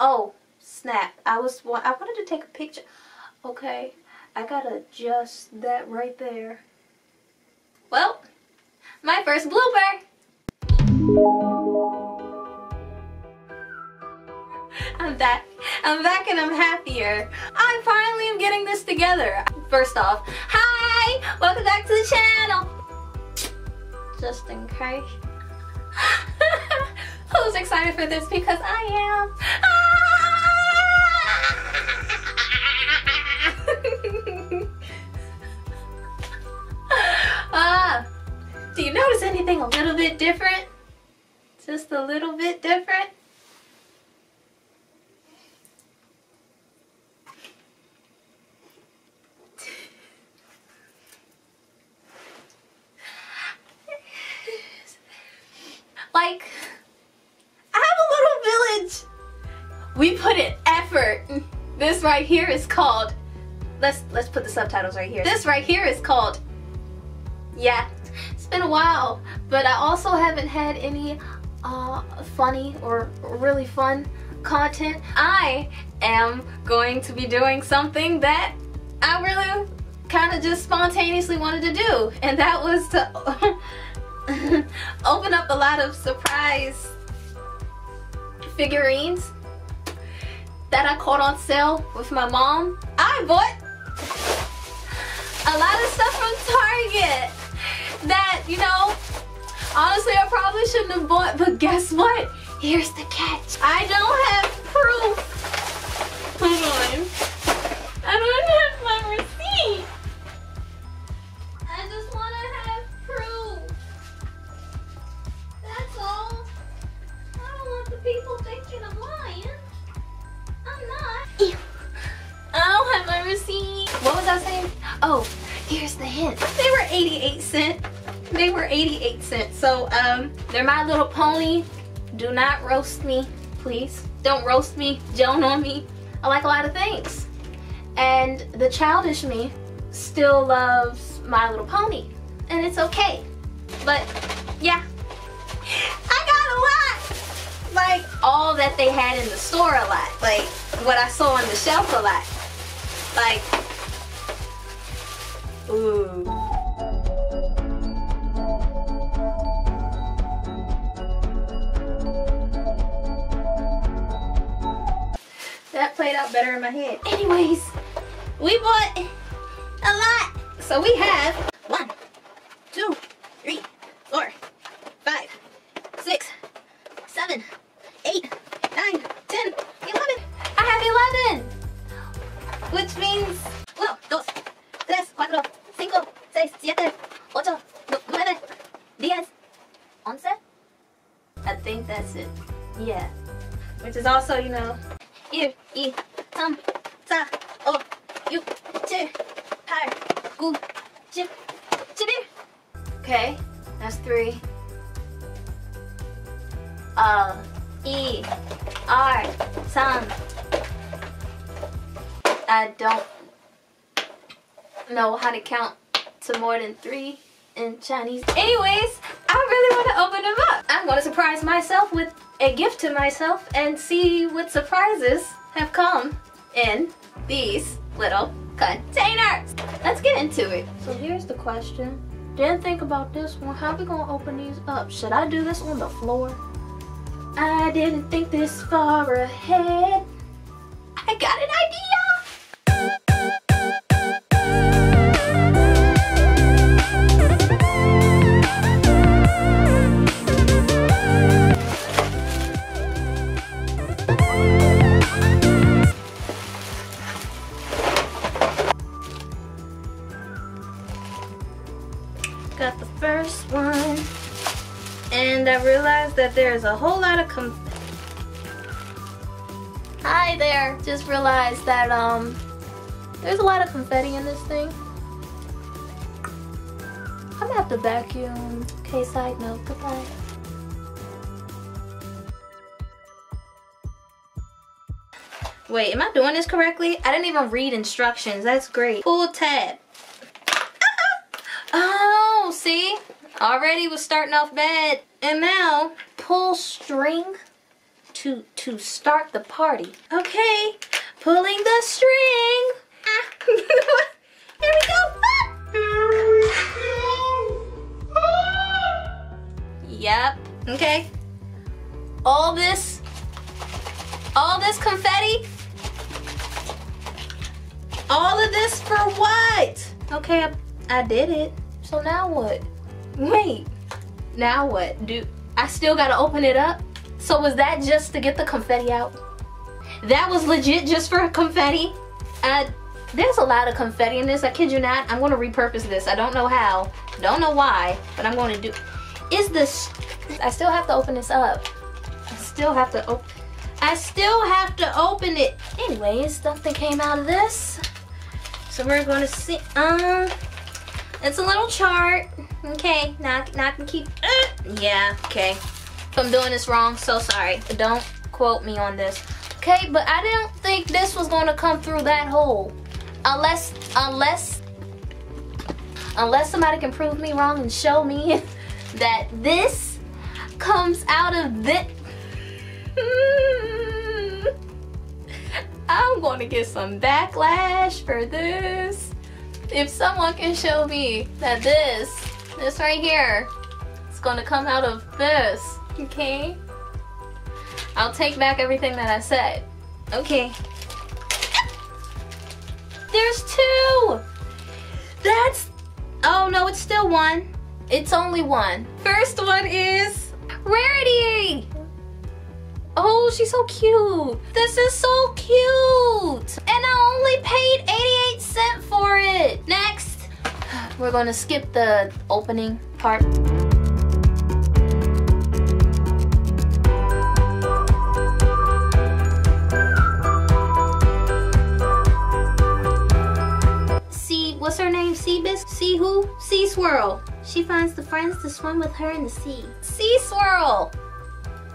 Oh, snap. I was I wanted to take a picture. Okay, I gotta adjust that right there. Well, my first blooper. I'm back. I'm back and I'm happier. I finally am getting this together. First off, hi! Welcome back to the channel. Just in case. Who's excited for this? Because I am. ah! Uh, do you notice anything a little bit different? Just a little bit different? Like, I have a little village. We put in effort. This right here is called, let's, let's put the subtitles right here. This right here is called, yeah, it's been a while, but I also haven't had any uh, funny or really fun content. I am going to be doing something that I really kind of just spontaneously wanted to do, and that was to open up a lot of surprise figurines that I caught on sale with my mom. I bought a lot of stuff from Target probably shouldn't have bought, but guess what? Here's the catch. I don't have proof. Hold on. I don't have my receipt. I just want to have proof. That's all. I don't want the people thinking I'm lying. I'm not. Ew. I don't have my receipt. What was I saying? Oh, here's the hint. They were 88 cent. They were 88 cents. So, um, they're My Little Pony. Do not roast me, please. Don't roast me. Joan on me. I like a lot of things. And the childish me still loves My Little Pony. And it's okay. But, yeah. I got a lot! Like, all that they had in the store a lot. Like, what I saw on the shelf a lot. Like, ooh. Played out better in my head. Anyways, we bought a lot. So we have one, two, three, four, five, six, seven, eight, nine, ten, eleven. I have eleven. Which means, uno, dos, tres, cuatro, cinco, seis, siete, ocho, nu- nueve, diez, once. I think that's it. Yeah. Which is also, you know, 1, 2, 3, 4, 5, 6, 7, 8, 9, 10, 11. Okay, that's three. Uh, e r 3. I don't know how to count to more than three in Chinese. Anyways, I really want to open them up. Want to surprise myself with a gift to myself and see what surprises have come in these little containers. Let's get into it. So here's the question. Didn't think about this one. How we gonna open these up? Should I do this on the floor? I didn't think this far ahead. I got an idea! There's a whole lot of com- Hi there. Just realized that um there's a lot of confetti in this thing. I'm gonna have to vacuum. Okay, side note. Goodbye. Wait, am I doing this correctly? I didn't even read instructions. That's great. Pull tab. Oh, see? Already was starting off bad. And now, pull string to to start the party. Okay, pulling the string. Ah. Here we go. Ah. Yep. Okay. All this, all this confetti. All of this for what? Okay, I, I did it. So now what? Wait. Now what? Do I still gotta open it up? So was that just to get the confetti out? That was legit just for confetti? Uh, there's a lot of confetti in this, I kid you not. I'm gonna repurpose this. I don't know how, don't know why, but I'm gonna do. Is this, I still have to open this up. I still have to open, I still have to open it. Anyways, something came out of this. So we're gonna see, um, it's a little chart. Okay, now, now I can keep, uh, yeah, okay. If I'm doing this wrong, so sorry. Don't quote me on this. Okay, but I didn't think this was gonna come through that hole. Unless, unless, unless somebody can prove me wrong and show me that this comes out of this. I'm gonna get some backlash for this. If someone can show me that this, this right here. It's gonna come out of this, okay? I'll take back everything that I said. Okay. There's two! That's, oh no, it's still one. It's only one. First one is Rarity! Oh, she's so cute. This is so cute. And I only paid 88 cents for it. Next, we're gonna skip the opening part. Sea, what's her name? Seabis? Sea who? Sea Swirl. She finds the friends to swim with her in the sea. Sea Swirl!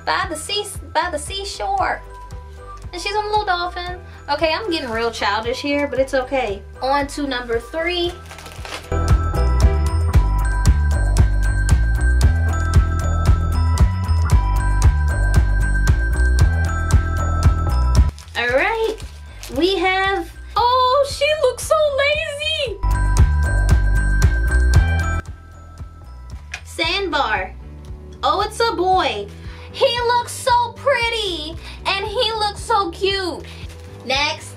By the sea, by the seashore. And she's on a little dolphin. Okay, I'm getting real childish here, but it's okay. On to number three. We have, oh, she looks so lazy. Sandbar. Oh, it's a boy. He looks so pretty and he looks so cute. Next.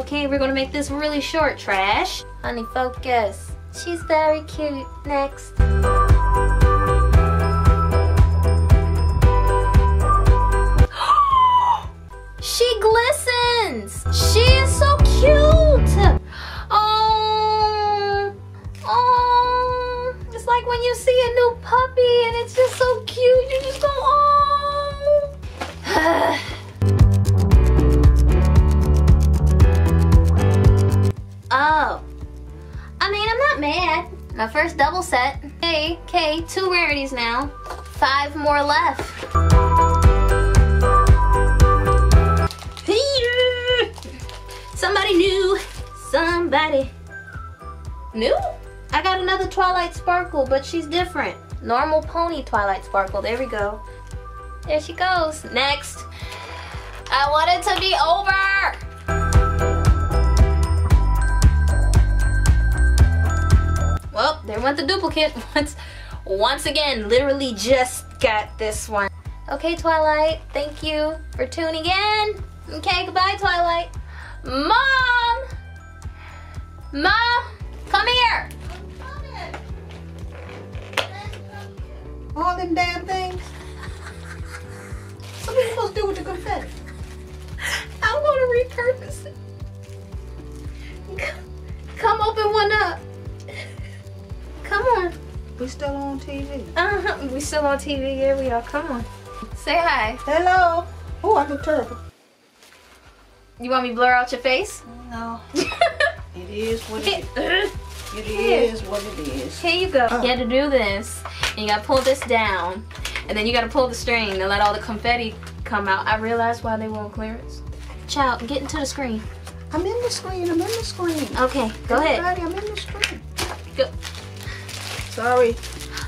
Okay, we're gonna make this really short, Trash. Honey, focus. She's very cute. Next. My first double set. Okay, two rarities now. Five more left. Somebody new. Somebody new? I got another Twilight Sparkle, but she's different. Normal pony Twilight Sparkle. There we go. There she goes. Next. I want it to be over. Well, went the duplicate. Once, once again, literally just got this one. Okay, Twilight, thank you for tuning in. Okay, goodbye, Twilight. Mom! Mom, come here. All them damn things. What are you supposed to do with the confetti? I want to repurpose it. Come open one up. On. We still on TV. Uh-huh. We still on TV. Here we are. Come on. Say hi. Hello. Oh, I look terrible. You want me to blur out your face? No. It is what it is. It is what it is. Here you go. Oh. You had to do this. And you gotta pull this down. And then you gotta pull the string to let all the confetti come out. I realized why they were on clearance. Child, get into the screen. I'm in the screen. I'm in the screen. Okay, go ahead. Everybody, I'm in the screen. Go. Sorry.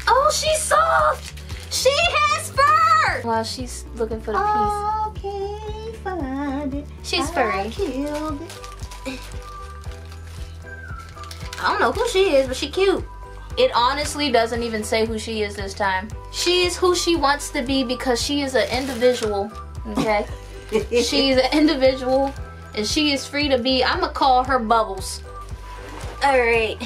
Oh, she's soft. She has fur. While she's looking for the piece. Okay, find it. She's I furry. killed it. I don't know who she is, but she cute. It honestly doesn't even say who she is this time. She is who she wants to be because she is an individual. Okay. She's an individual and she is free to be. I'm gonna call her Bubbles. All right.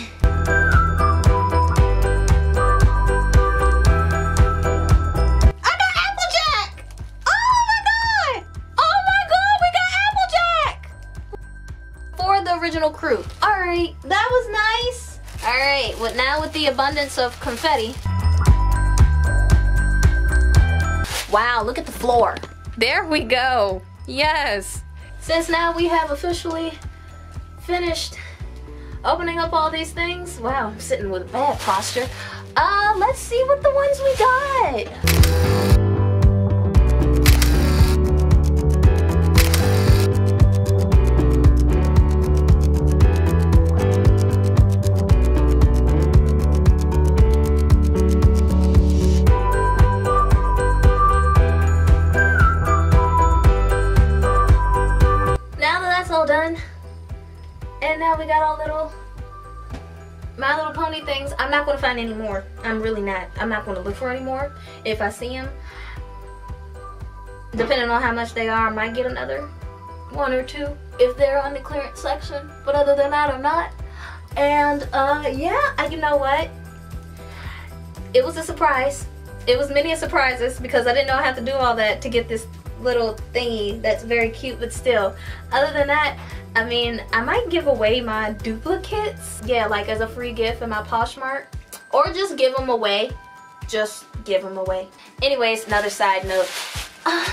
The abundance of confetti. Wow, look at the floor. There we go. Yes. Since now we have officially finished opening up all these things. Wow, I'm sitting with a bad posture. Uh, let's see what the ones we got. And now we got all little My Little Pony things, I'm not going to find any more. I'm really not. I'm not going to look for any more. If I see them, depending on how much they are, I might get another one or two if they're on the clearance section. But other than that, I'm not. And uh, yeah, I, you know what? It was a surprise. It was many surprises because I didn't know I had to do all that to get this little thingy that's very cute but still. Other than that I mean I might give away my duplicates. Yeah like as a free gift in my Poshmark. Or just give them away. Just give them away. Anyways another side note.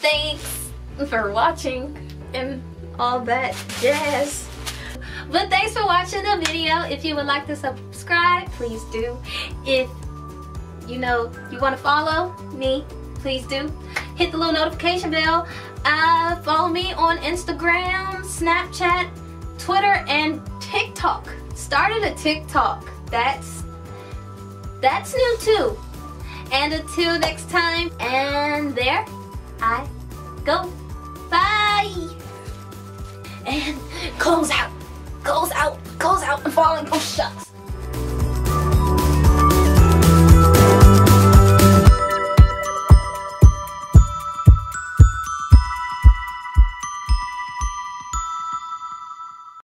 Thanks for watching and all that jazz. But thanks for watching the video. If you would like to subscribe please do. If you know you want to follow me please do. Hit the little notification bell. Uh, follow me on Instagram, Snapchat, Twitter, and TikTok. Started a TikTok. That's that's new too. And until next time, and there I go. Bye. And close out. Close out. Close out. I'm falling. Oh shucks.